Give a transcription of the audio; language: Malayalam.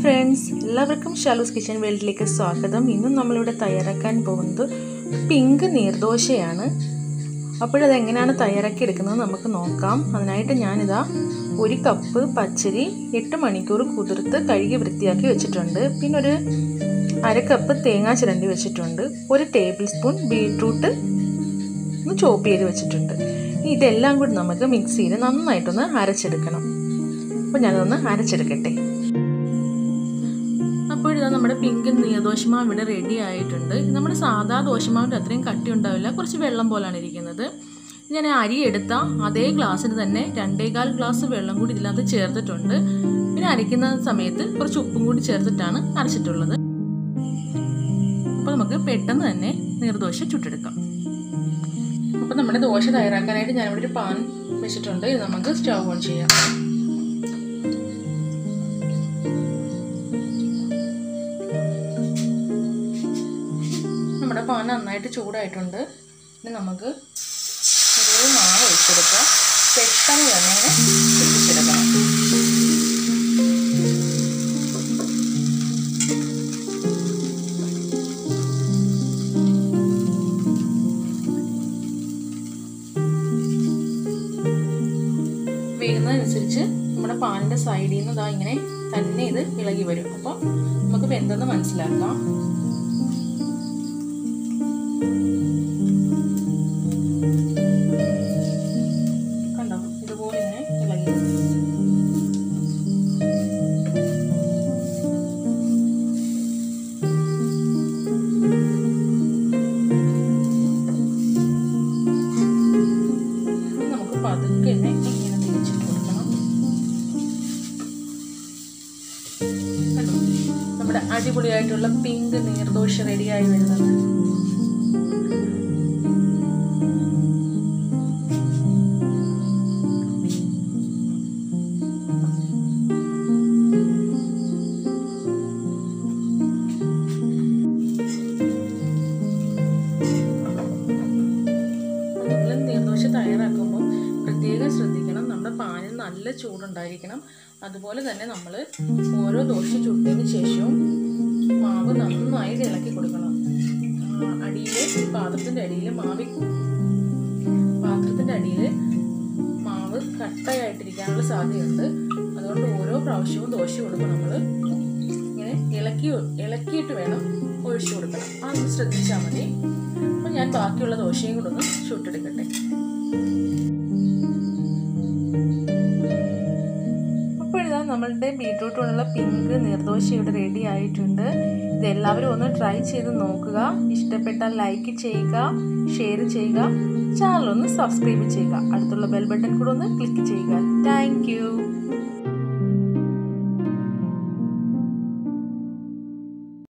ഫ്രണ്ട്സ് എല്ലാവർക്കും ഷാലൂസ് കിച്ചൺ വേൾഡിലേക്ക് സ്വാഗതം. ഇന്നും നമ്മളിവിടെ തയ്യാറാക്കാൻ പോകുന്നത് പിങ്ക് നീർദോശയാണ്. അപ്പോഴത് എങ്ങനെയാണ് തയ്യാറാക്കി എടുക്കുന്നത് നമുക്ക് നോക്കാം. അതിനായിട്ട് ഞാനിതാ ഒരു കപ്പ് പച്ചരി എട്ട് മണിക്കൂർ കുതിർത്ത് കഴുകി വൃത്തിയാക്കി വെച്ചിട്ടുണ്ട്. പിന്നെ ഒരു അര കപ്പ് തേങ്ങ ചിരണ്ടി വെച്ചിട്ടുണ്ട്. ഒരു ടേബിൾ സ്പൂൺ ബീട്രൂട്ട് ഒന്ന് ചോപ്പ് ചെയ്ത് വെച്ചിട്ടുണ്ട്. ഇതെല്ലാം കൂടി നമുക്ക് മിക്സിയിൽ നന്നായിട്ടൊന്ന് അരച്ചെടുക്കണം. അപ്പോൾ ഞാനതൊന്ന് അരച്ചെടുക്കട്ടെ. അപ്പോഴിതാ നമ്മുടെ പിങ്ക് നീർദോശമാവ് ഇവിടെ റെഡി ആയിട്ടുണ്ട്. നമ്മുടെ സാധാ ദോശമാവിന്റെ അത്രയും കട്ടി ഉണ്ടാവില്ല. കുറച്ച് വെള്ളം പോലാണ് ഇരിക്കുന്നത്. ഞാൻ അരി എടുത്ത. അതേ ഗ്ലാസ്സിന് തന്നെ രണ്ടേകാൽ ഗ്ലാസ് വെള്ളം കൂടി ഇതിനകത്ത് ചേർത്തിട്ടുണ്ട്. പിന്നെ അരയ്ക്കുന്ന സമയത്ത് കുറച്ച് ഉപ്പും കൂടി ചേർത്തിട്ടാണ് അരച്ചിട്ടുള്ളത്. അപ്പോൾ നമുക്ക് പെട്ടെന്ന് തന്നെ നീർദോശ ചുട്ടെടുക്കാം. അപ്പോൾ നമ്മുടെ ദോശ തയ്യാറാക്കാനായിട്ട് ഞാനിവിടെ ഒരു പാൻ വെച്ചിട്ടുണ്ട്. ഇത് നമുക്ക് സ്റ്റൗ ഓൺ ചെയ്യാം. നമ്മുടെ പാൻ നന്നായിട്ട് ചൂടായിട്ടുണ്ട്. ഇനി നമുക്ക് ഒരു മാവ് ഒഴിച്ചെടുക്കാം. പെട്ടെന്ന് തന്നെ ഒഴിച്ചെടുക്കണം വേകുന്നതനുസരിച്ച് നമ്മുടെ പാനിന്റെ സൈഡിൽ നിന്ന് ഇതാ ഇങ്ങനെ തന്നെ ഇത് ഇളകി വരും. അപ്പോൾ നമുക്ക് വെന്തെന്ന് മനസ്സിലാക്കാം. നമ്മുടെ അടിപൊളിയായിട്ടുള്ള പിങ്ക് നീർദോശ റെഡിയായി വരുന്നത് ശ്രദ്ധിക്കണം നമ്മുടെ പാനിൽ നല്ല ചൂടുണ്ടായിരിക്കണം. അതുപോലെ തന്നെ നമ്മൾ ഓരോ ദോശ ചുട്ടതിന് ശേഷവും മാവ് നന്നായി ഇളക്കി കൊടുക്കണം. അടിയിൽ പാത്രത്തിന്റെ അടിയിൽ മാവി പാത്രത്തിന്റെ അടിയിൽ മാവ് കട്ടയായിട്ടിരിക്കാനുള്ള സാധ്യതയുണ്ട്. അതുകൊണ്ട് ഓരോ പ്രാവശ്യവും ദോശ കൊടുക്കും നമ്മൾ ഇങ്ങനെ ഇളക്കി ഇളക്കിയിട്ട് വേണം ഒഴിച്ചു കൊടുക്കണം. അതൊന്ന് ശ്രദ്ധിച്ചാൽ മതി. അപ്പം ഞാൻ ബാക്കിയുള്ള ദോശയും കൂടെ ഒന്ന് ചുട്ടെടുക്കട്ടെ. നമ്മളുടെ ബീട്രൂട്ട് പിങ്ക് നീർദോശ ഇവിടെ റെഡി ആയിട്ടുണ്ട്. ഇത് എല്ലാവരും ഒന്ന് ട്രൈ ചെയ്ത് നോക്കുക. ഇഷ്ടപ്പെട്ടാൽ ലൈക്ക് ചെയ്യുക ഷെയർ ചെയ്യുക ചാനൽ ഒന്ന് സബ്സ്ക്രൈബ് ചെയ്യുക. അടുത്തുള്ള ബെൽ ബട്ടൺ കൂടെ ഒന്ന് ക്ലിക്ക് ചെയ്യുക. താങ്ക്